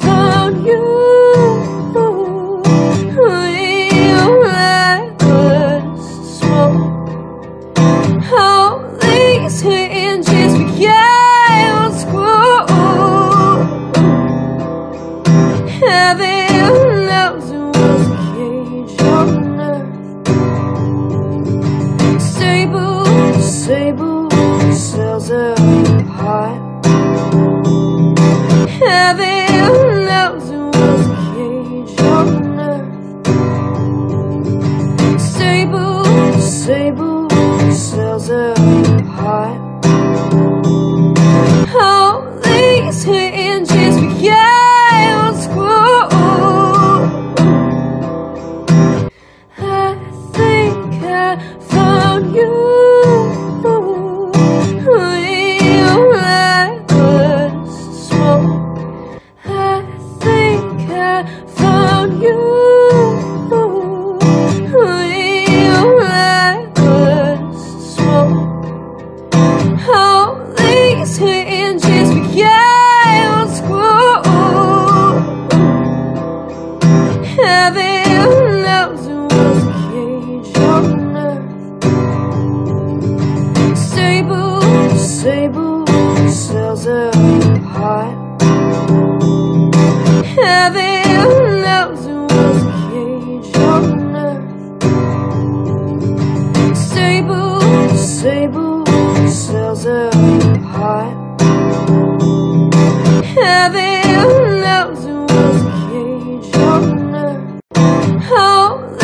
found you. We wrappers smoke. All these hinges Heaven knows it was a cage on earth. Apart. Heaven 虽不 How these became. Heaven knows it was a cage on earth. Heaven knows it was a cage on earth. Sable, sable. 好。